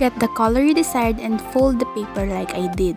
Get the color you desired and fold the paper like I did.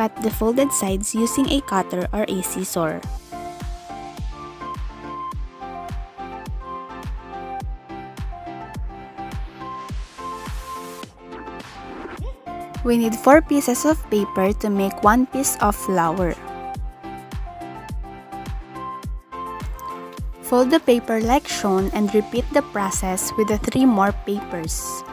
Cut the folded sides using a cutter or a scissor. We need 4 pieces of paper to make 1 piece of flower. Fold the paper like shown and repeat the process with the 3 more papers.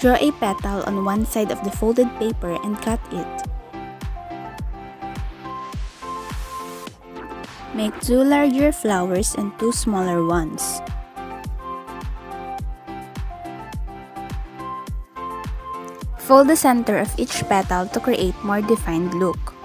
Draw a petal on one side of the folded paper and cut it. Make two larger flowers and two smaller ones. Fold the center of each petal to create more defined look.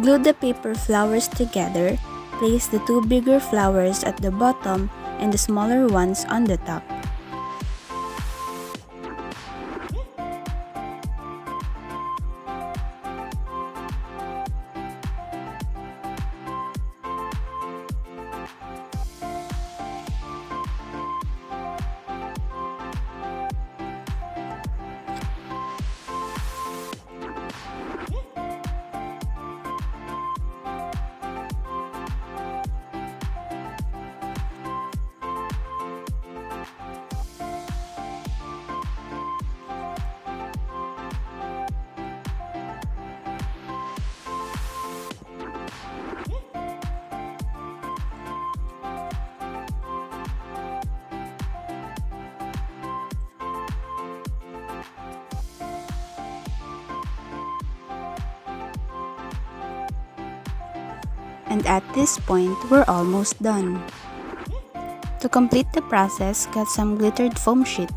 Glue the paper flowers together. Place the two bigger flowers at the bottom and the smaller ones on the top. And at this point, we're almost done. To complete the process, cut some glittered foam sheet.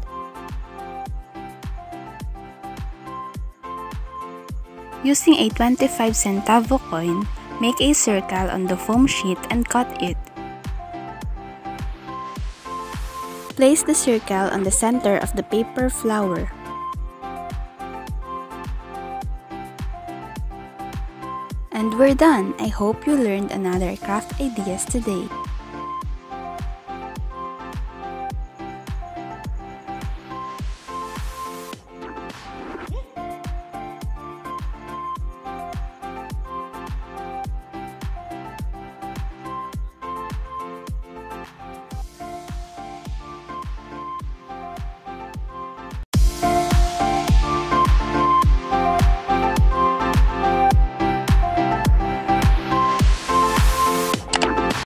Using a 25 centavo coin, make a circle on the foam sheet and cut it. Place the circle on the center of the paper flower. And we're done! I hope you learned another craft ideas today.